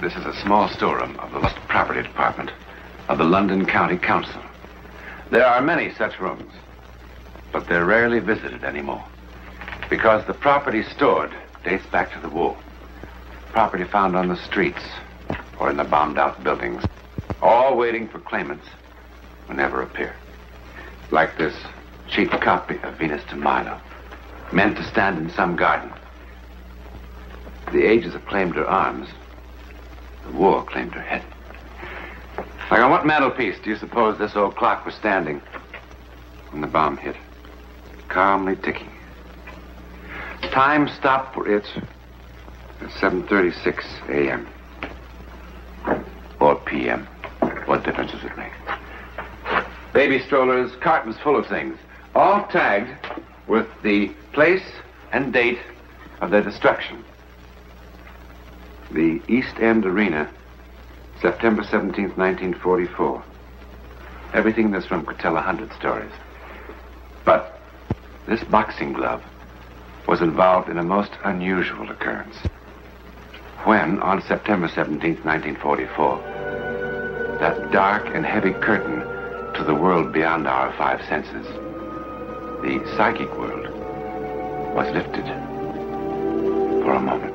This is a small storeroom of the Lost Property Department of the London County Council. There are many such rooms, but they're rarely visited anymore because the property stored dates back to the war. Property found on the streets or in the bombed out buildings, all waiting for claimants who never appear. Like this cheap copy of Venus de Milo, meant to stand in some garden. The ages have claimed her arms. The war claimed her head. Like on what mantelpiece do you suppose this old clock was standing when the bomb hit? Calmly ticking. Time stopped for it at 7.36 a.m. Or p.m. What difference does it make? Baby strollers, cartons full of things, all tagged with the place and date of their destruction. The East End Arena, September 17th, 1944. Everything in this room could tell a hundred stories. But this boxing glove was involved in a most unusual occurrence. When, on September 17th, 1944, that dark and heavy curtain to the world beyond our five senses, the psychic world, was lifted for a moment.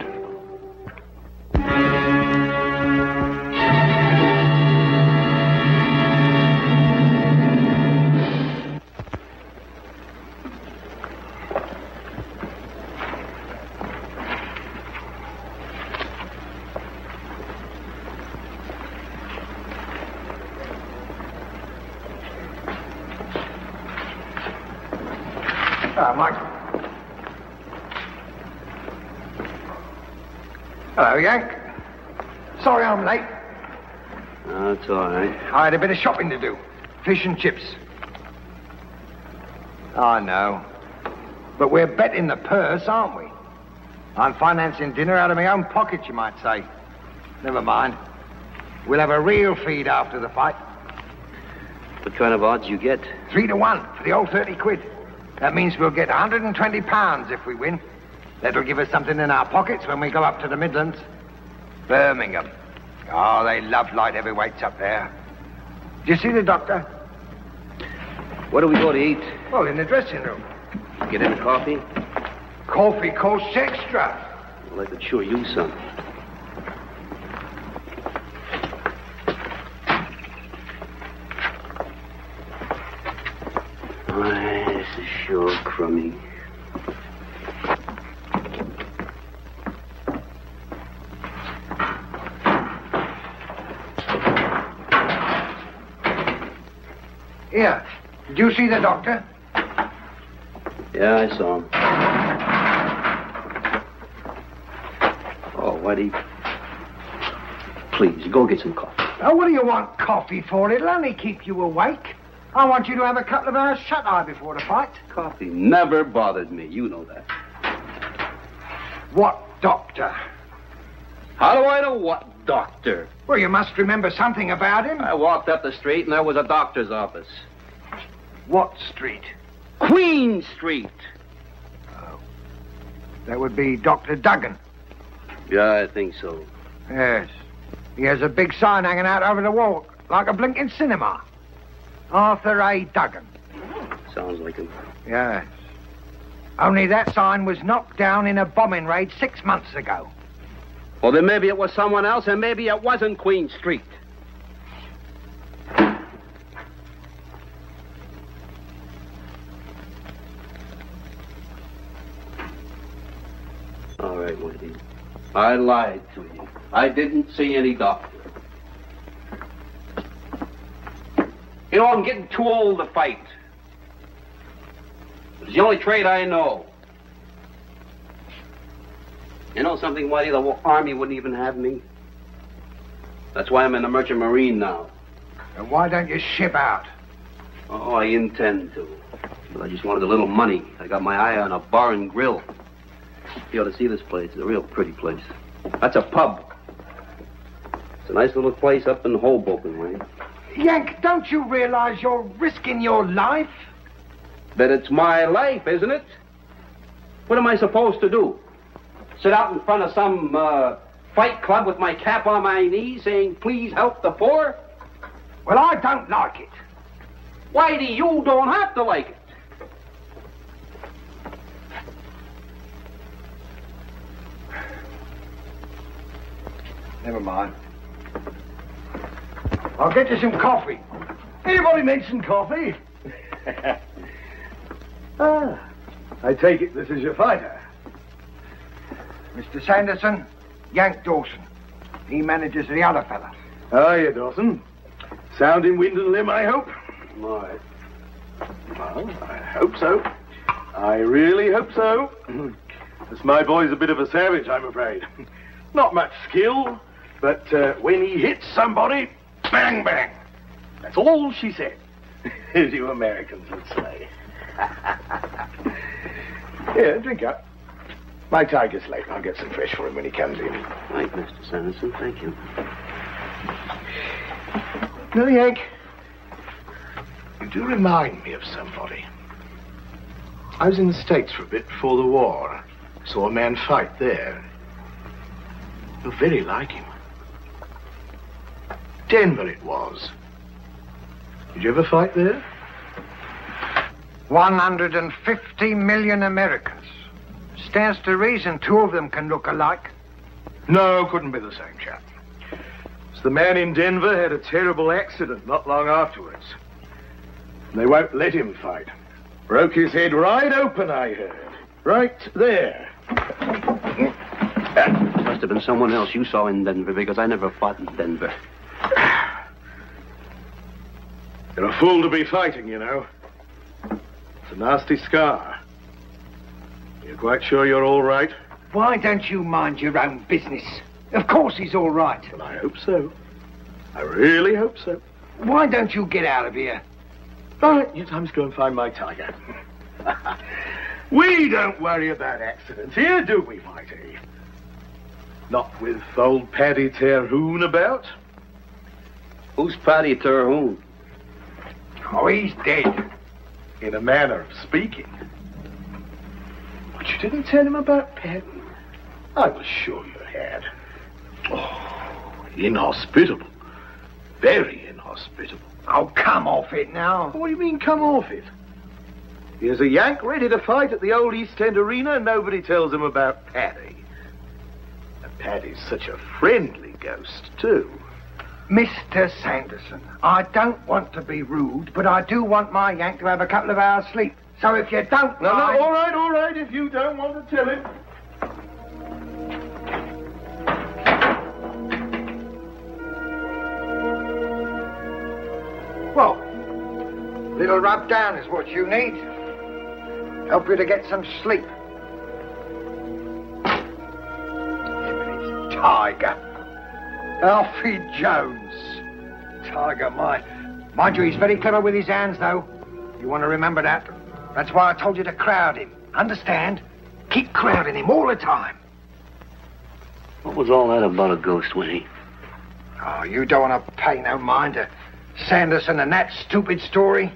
Yank. Sorry I'm late. Oh, it's all right. I had a bit of shopping to do. Fish and chips. I know. But we're betting the purse, aren't we? I'm financing dinner out of my own pocket, you might say. Never mind. We'll have a real feed after the fight. What kind of odds you get? Three to one for the old 30 quid. That means we'll get 120 pounds if we win. That'll give us something in our pockets when we go up to the Midlands. Birmingham. Oh, they love light heavyweights up there. Did you see the doctor? Where do we go to eat? Well, in the dressing room. Get him a coffee? Coffee costs extra. Well, I could sure use some. Why, this is sure crummy. Here. Did you see the doctor? Yeah, I saw him. Oh, Whitey. Please, go get some coffee. Oh, what do you want coffee for? It'll only keep you awake. I want you to have a couple of hours shut eye before the fight. Coffee never bothered me. You know that. What doctor? How do I know what doctor? Well, you must remember something about him. I walked up the street and there was a doctor's office. What street? Queen Street. Oh. That would be Dr. Duggan. Yeah, I think so. Yes. He has a big sign hanging out over the wall, like a blinking cinema. Arthur A. Duggan. Sounds like him. Yes. Only that sign was knocked down in a bombing raid six months ago. Well, then maybe it was someone else, and maybe it wasn't Queen Street. All right, Whitey. I lied to you. I didn't see any doctor. You know, I'm getting too old to fight. It's the only trade I know. You know something, Whitey? The Army wouldn't even have me. That's why I'm in the Merchant Marine now. And why don't you ship out? Oh, I intend to. But I just wanted a little money. I got my eye on a bar and grill. You ought to see this place. It's a real pretty place. That's a pub. It's a nice little place up in Hoboken, Wayne. Yank, don't you realize you're risking your life? But it's my life, isn't it? What am I supposed to do? Sit out in front of some uh, fight club with my cap on my knee saying, please help the poor? Well, I don't like it. Whitey, you don't have to like it. Never mind. I'll get you some coffee. Anybody mention coffee? ah, I take it this is your fighter. Mr. Sanderson, Yank Dawson. He manages the other fella. How are you, Dawson? Sound in wind and limb, I hope? My. Well, I hope so. I really hope so. this my boy's a bit of a savage, I'm afraid. Not much skill, but uh, when he hits somebody, bang, bang. That's all she said, as you Americans would say. Here, drink up. My tiger's late. I'll get some fresh for him when he comes in. Right, Mr. Sanderson. Thank you. No, Yank. You do remind me of somebody. I was in the States for a bit before the war. Saw a man fight there. You're very like him. Denver it was. Did you ever fight there? 150 million Americans. Stands to reason two of them can look alike. No, couldn't be the same chap. It's the man in Denver had a terrible accident not long afterwards. They won't let him fight. Broke his head right open, I heard. Right there. Must have been someone else you saw in Denver because I never fought in Denver. You're a fool to be fighting, you know. It's a nasty scar. You're quite sure you're all right? Why don't you mind your own business? Of course he's all right. Well, I hope so. I really hope so. Why don't you get out of here? All right, yes, I must go and find my tiger. we don't worry about accidents here, do we, Whitey? Not with old Paddy Terhune about. Who's Paddy Terhune? Oh, he's dead. In a manner of speaking. But you didn't tell him about Paddy? I was sure you had. Oh, inhospitable. Very inhospitable. Oh, come off it now. What do you mean, come off it? Here's a Yank ready to fight at the old East End Arena, and nobody tells him about Paddy. And Paddy's such a friendly ghost, too. Mr. Sanderson, I don't want to be rude, but I do want my Yank to have a couple of hours sleep. So if you don't No, mind... no, all right, all right, if you don't want to tell him. Well, little rub down is what you need. Help you to get some sleep. Tiger. Alfie Jones. Tiger, my. Mind you, he's very clever with his hands, though. You want to remember that. That's why I told you to crowd him. Understand? Keep crowding him all the time. What was all that about a ghost, Winnie? Oh, you don't want to pay no mind to Sanderson and that stupid story.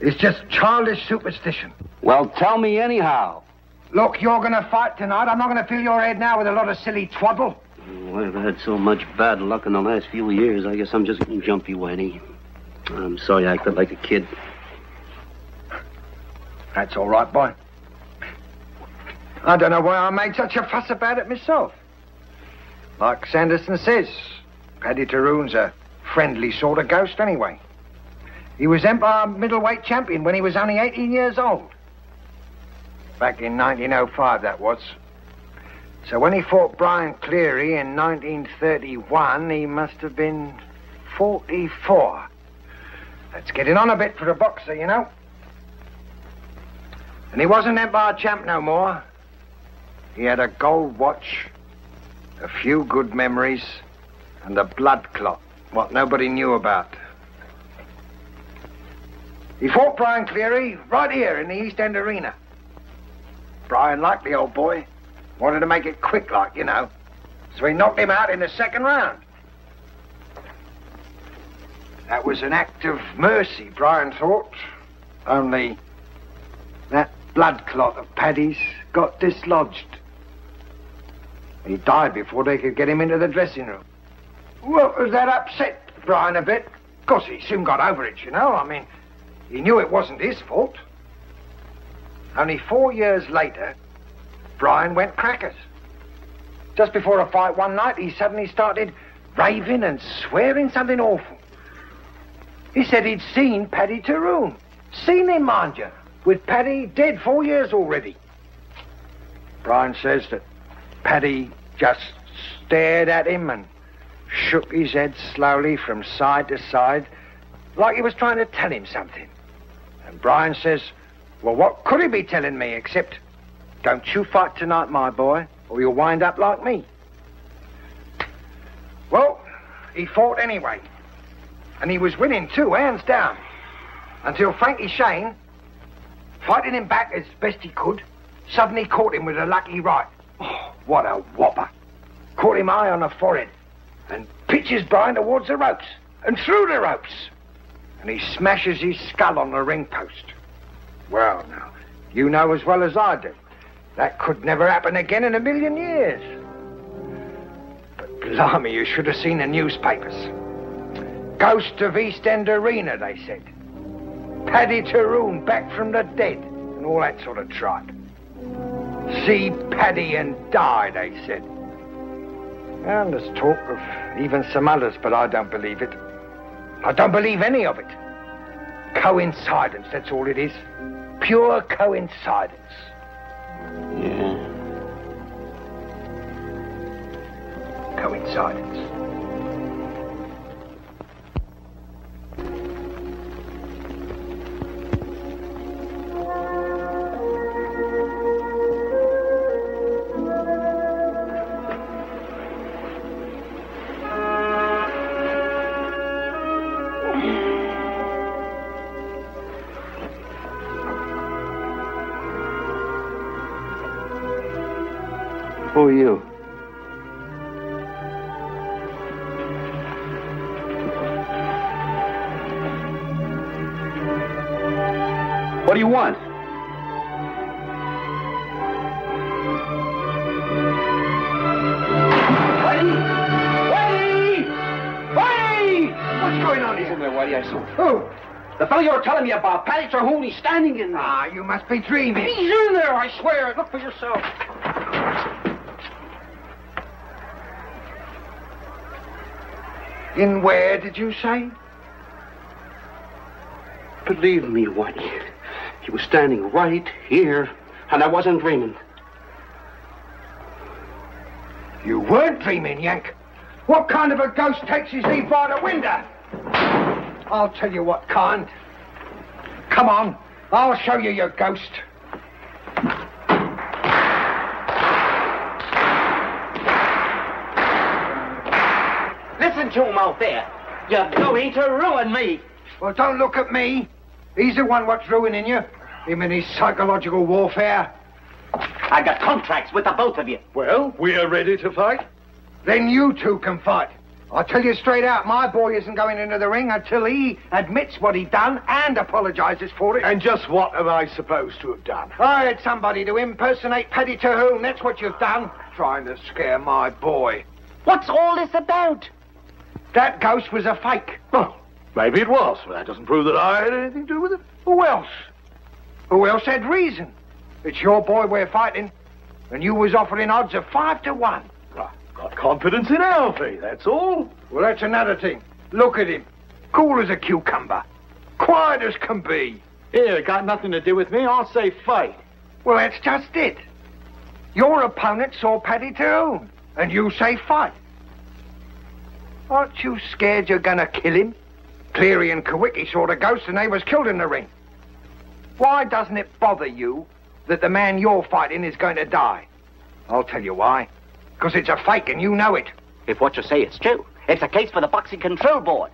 It's just childish superstition. Well, tell me anyhow. Look, you're going to fight tonight. I'm not going to fill your head now with a lot of silly twaddle. Oh, I've had so much bad luck in the last few years. I guess I'm just getting jumpy, Winnie. I'm sorry I acted like a kid. That's all right, boy. I don't know why I made such a fuss about it myself. Like Sanderson says, Paddy Terhune's a friendly sort of ghost anyway. He was Empire middleweight champion when he was only 18 years old. Back in 1905, that was. So when he fought Brian Cleary in 1931, he must have been 44. That's getting on a bit for a boxer, you know. And he wasn't Empire champ no more. He had a gold watch, a few good memories, and a blood clot, what nobody knew about. He fought Brian Cleary right here in the East End Arena. Brian liked the old boy. Wanted to make it quick like, you know. So he knocked him out in the second round. That was an act of mercy, Brian thought. Only that blood clot of Paddy's got dislodged. He died before they could get him into the dressing room. Well, that upset Brian a bit. Of course, he soon got over it, you know. I mean, he knew it wasn't his fault. Only four years later, Brian went crackers. Just before a fight one night, he suddenly started raving and swearing something awful. He said he'd seen Paddy Tyrone. Seen him, mind you, with Paddy dead four years already. Brian says that Paddy just stared at him and shook his head slowly from side to side, like he was trying to tell him something. And Brian says, Well, what could he be telling me except, Don't you fight tonight, my boy, or you'll wind up like me. Well, he fought anyway. And he was winning too, hands down. Until Frankie Shane, fighting him back as best he could, suddenly caught him with a lucky right. Oh, what a whopper. Caught him high on the forehead and pitches Brian towards the ropes and through the ropes. And he smashes his skull on the ring post. Well, now, you know as well as I do. That could never happen again in a million years. But blimey, you should have seen the newspapers. Ghost of East End Arena, they said. Paddy Tyrone back from the dead, and all that sort of tripe. See Paddy and die, they said. And there's talk of even some others, but I don't believe it. I don't believe any of it. Coincidence, that's all it is. Pure coincidence. Yeah. Coincidence. Want? Whitey! Whitey! Whitey! What's going on He's in here? there, Whitey. I saw. Who? The fellow you were telling me about, Paddy Terhune, he's standing in there. Ah, you must be dreaming. He's in there, I swear. Look for yourself. In where, did you say? Believe me, Whitey. He was standing right here, and I wasn't dreaming. You weren't dreaming, Yank. What kind of a ghost takes his leave by the window? I'll tell you what kind. Come on, I'll show you your ghost. Listen to him out there. You're going to ruin me. Well, don't look at me. He's the one what's ruining you. Him and his psychological warfare. I got contracts with the both of you. Well, we are ready to fight. Then you two can fight. I'll tell you straight out, my boy isn't going into the ring until he admits what he done and apologizes for it. And just what am I supposed to have done? I had somebody to impersonate Paddy Terhune. That's what you've done. Trying to scare my boy. What's all this about? That ghost was a fake. Well, maybe it was, but that doesn't prove that I had anything to do with it. Who else? Who else had reason? It's your boy we're fighting, and you was offering odds of five to one. I've got confidence in Alfie, that's all. Well, that's another thing. Look at him. Cool as a cucumber. Quiet as can be. Here, it got nothing to do with me. I'll say fight. Well, that's just it. Your opponent saw Paddy Terhune, and you say fight. Aren't you scared you're gonna kill him? Cleary and Kawicki saw the ghost and they was killed in the ring. Why doesn't it bother you that the man you're fighting is going to die? I'll tell you why. Because it's a fake and you know it. If what you say is true, it's a case for the Boxing Control Board.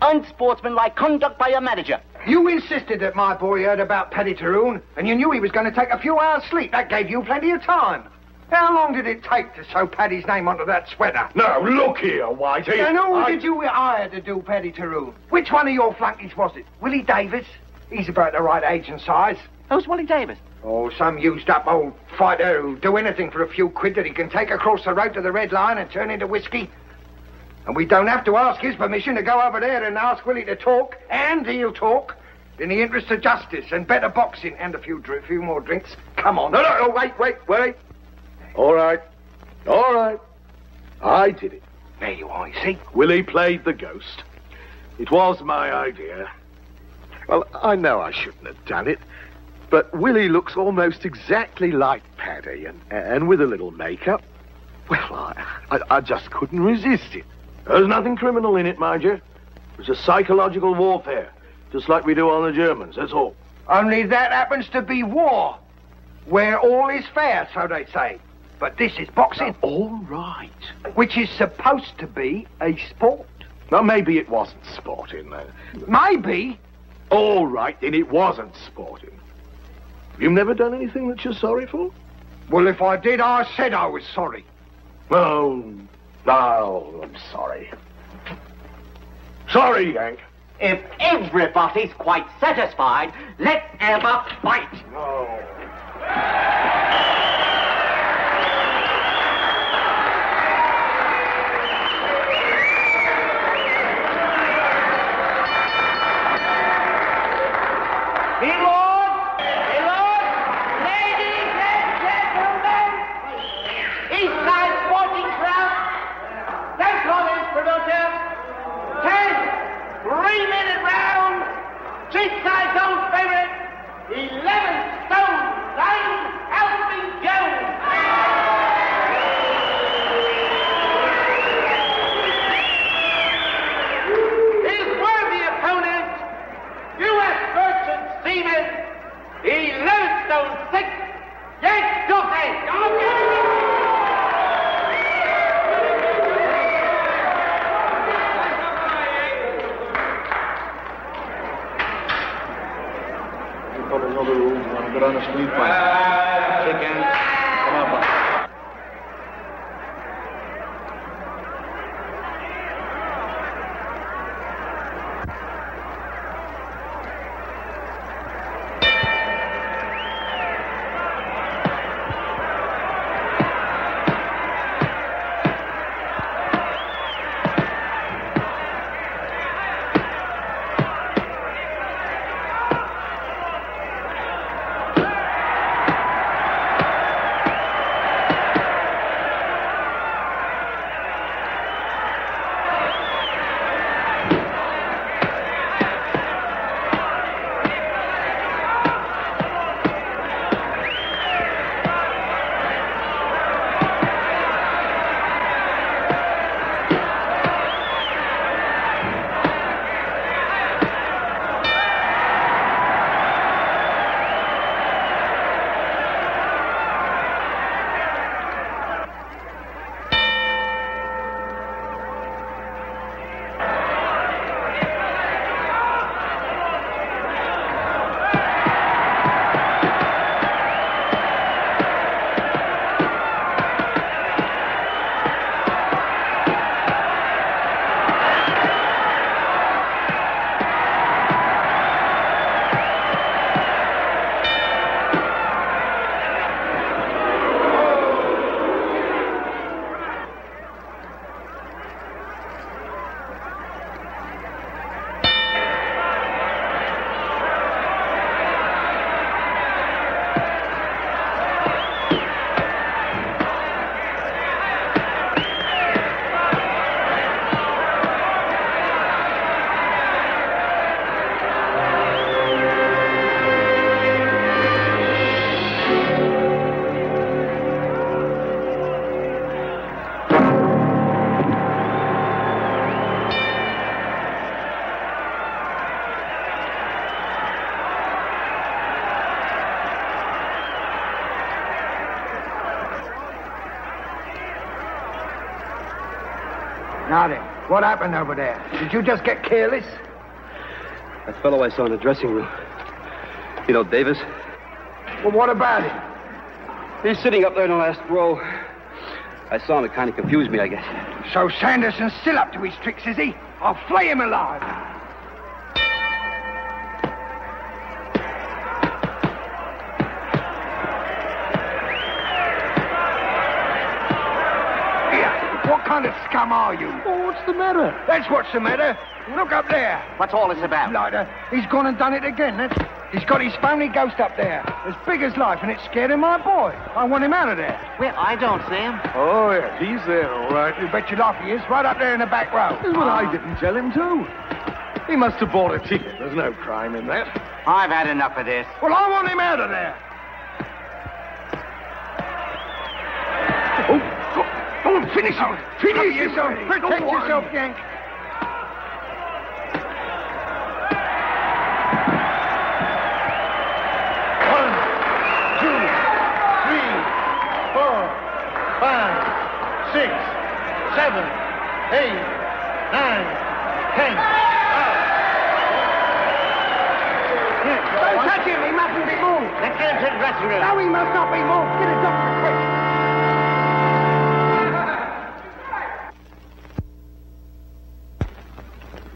Unsportsmanlike conduct by your manager. You insisted that my boy heard about Paddy Terhune, and you knew he was going to take a few hours' sleep. That gave you plenty of time. How long did it take to sew Paddy's name onto that sweater? Now, look here, Whitey. And who I- did you hire to do Paddy Terhune? Which one of your flunkies was it? Willie Davis? He's about the right age and size. Who's Willie Davis? Oh, some used up old fighter who'll do anything for a few quid that he can take across the road to the Red Lion and turn into whiskey. And we don't have to ask his permission to go over there and ask Willie to talk, and he'll talk. In the interest of justice and better boxing and a few, dr- few more drinks. Come on. No, no, no, wait, wait, wait. All right. All right. I did it. There you are, you see. Willie played the ghost. It was my idea. Well, I know I shouldn't have done it, but Willie looks almost exactly like Paddy, and, and with a little makeup. Well, I, I, I just couldn't resist it. There's nothing criminal in it, mind you. It's a psychological warfare, just like we do on the Germans, that's all. Only that happens to be war, where all is fair, so they say. But this is boxing, All right. which is supposed to be a sport. Now, maybe it wasn't sporting, then. Maybe. All right, then it wasn't sporting. You've never done anything that you're sorry for? Well, if I did, I said I was sorry. Oh, no, I'm sorry. Sorry, Yank. If everybody's quite satisfied, let's have fight. Milord! ¡Vivo! durant Now then, what happened over there? Did you just get careless? That fellow I saw in the dressing room. You know, Davis? Well, what about him? He's sitting up there in the last row. I saw him. It kind of confused me, I guess. So Sanderson's still up to his tricks, is he? I'll flay him alive. Kind are you? Oh, what's the matter? That's what's the matter. Look up there. What's all this about? Lighter, he's gone and done it again. That's, he's got his phony ghost up there, as big as life, and it's scaring my boy. I want him out of there. Well, I don't see him. Oh, yes, he's there, all right. You bet your life he is, right up there in the back row. That's what I didn't tell him to. He must have bought a ticket. There's no crime in that. I've had enough of this. Well, I want him out of there. Finish him. Finish yourself. Protect yourself, Yank.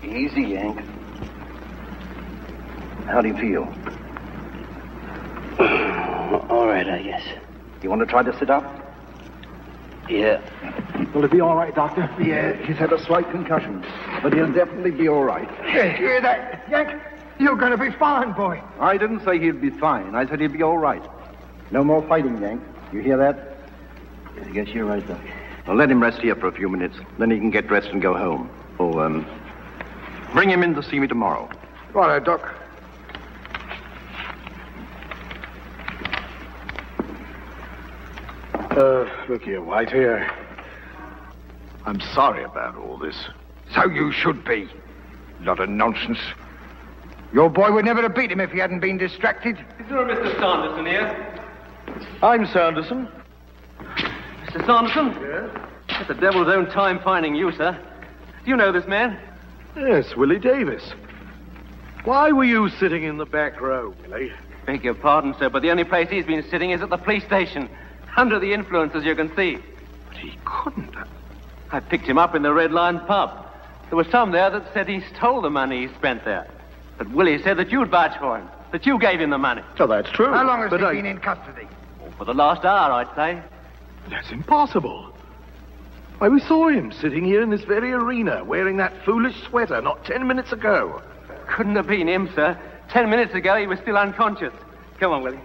Easy, Yank. How do you feel? All right, I guess. You want to try to sit up? Yeah. Will it be all right, Doctor? Yeah, he's had a slight concussion, but he'll definitely be all right. Yeah, hear that, Yank? You're going to be fine, boy. I didn't say he'd be fine. I said he'd be all right. No more fighting, Yank. You hear that? I guess you're right, Doc. Well, let him rest here for a few minutes. Then he can get dressed and go home. Oh, um, bring him in to see me tomorrow. Righto, Doc. Uh, look here, White here. I'm sorry about all this. So you should be. Lot of nonsense. Your boy would never have beat him if he hadn't been distracted. Is there a Mr. Sanderson here? I'm Sanderson. Mr. Sanderson? Yes? It's the devil's own time finding you, sir. Do you know this man? Yes, Willie Davis. Why were you sitting in the back row, Willie? Beg your pardon, sir, but the only place he's been sitting is at the police station. Under the influence, as you can see. But he couldn't. I picked him up in the Red Lion pub. There were some there that said he stole the money he spent there. But Willie said that you'd vouch for him, that you gave him the money. So that's true. How long has but he I- been in custody? For the last hour, I'd say. That's impossible. Why, we saw him sitting here in this very arena wearing that foolish sweater not ten minutes ago. Couldn't have been him, sir. Ten minutes ago, he was still unconscious. Come on, Willie.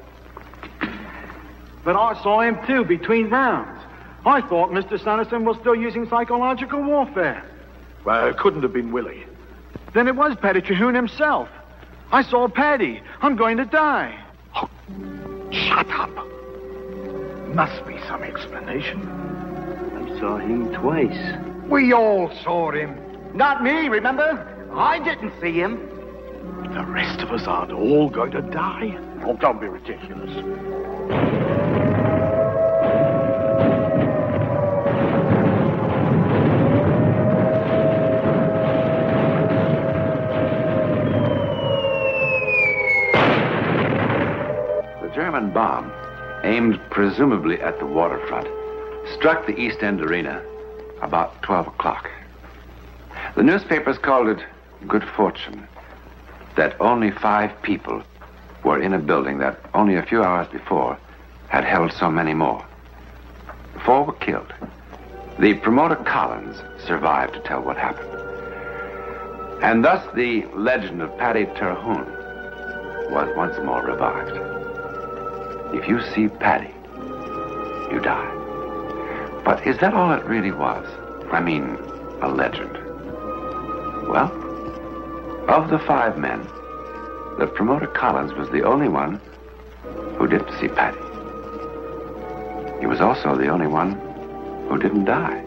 But I saw him too between rounds. I thought Mr. Sanderson was still using psychological warfare. Well, it couldn't have been Willie. Then it was Paddy Terhune himself. I saw Paddy. I'm going to die. Oh, Shut up. Must be some explanation. I saw him twice. We all saw him. Not me, remember? I didn't see him. The rest of us aren't all going to die. Oh, don't be ridiculous. The German bomb, aimed presumably at the waterfront, struck the East End Arena about 12 o'clock. The newspapers called it good fortune that only five people were in a building that only a few hours before had held so many more. Four were killed. The promoter Collins survived to tell what happened. And thus the legend of Paddy Terhune was once more revived. If you see Paddy, you die. But is that all it really was? I mean, a legend. Well, of the five men, the promoter Collins was the only one who didn't see Paddy. He was also the only one who didn't die.